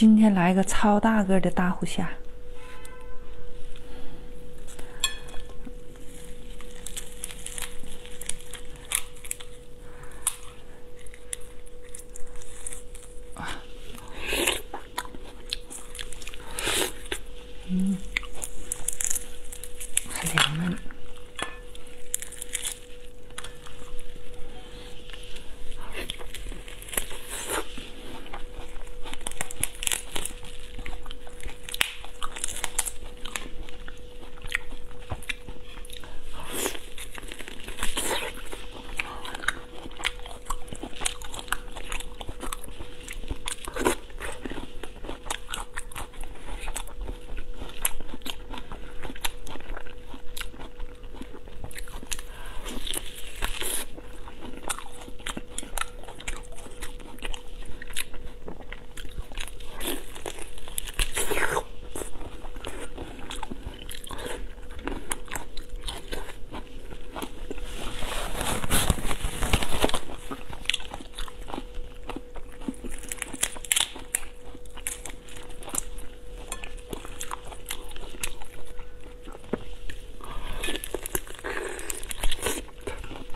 今天来个超大个的大虎虾。嗯，还凉呢。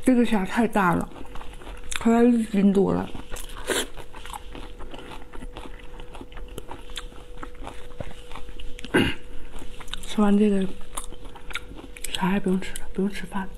这个虾太大了，快要一斤多了。吃完这个，啥也不用吃了，不用吃饭。